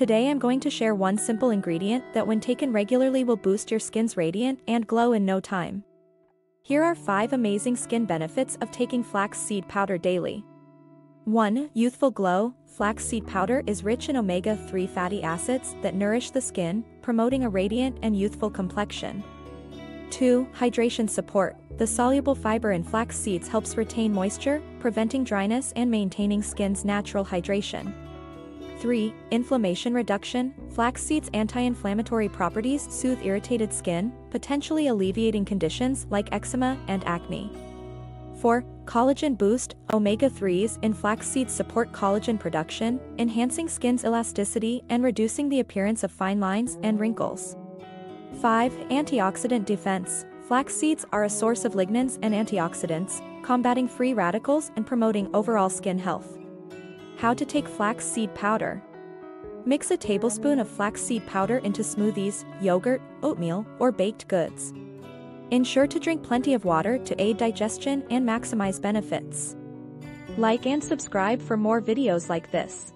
Today I'm going to share one simple ingredient that when taken regularly will boost your skin's radiant and glow in no time. Here are 5 amazing skin benefits of taking flaxseed powder daily. 1. Youthful glow. flaxseed powder is rich in omega-3 fatty acids that nourish the skin, promoting a radiant and youthful complexion. 2. Hydration support. The soluble fiber in flax seeds helps retain moisture, preventing dryness and maintaining skin's natural hydration. 3. Inflammation reduction. Flax seeds' anti-inflammatory properties soothe irritated skin, potentially alleviating conditions like eczema and acne. 4. Collagen boost. Omega-3s in flax seeds support collagen production, enhancing skin's elasticity and reducing the appearance of fine lines and wrinkles. 5. Antioxidant defense. Flax seeds are a source of lignans and antioxidants, combating free radicals and promoting overall skin health. How to take flaxseed powder. Mix a tablespoon of flaxseed powder into smoothies, yogurt, oatmeal, or baked goods. Ensure to drink plenty of water to aid digestion and maximize benefits. Like and subscribe for more videos like this.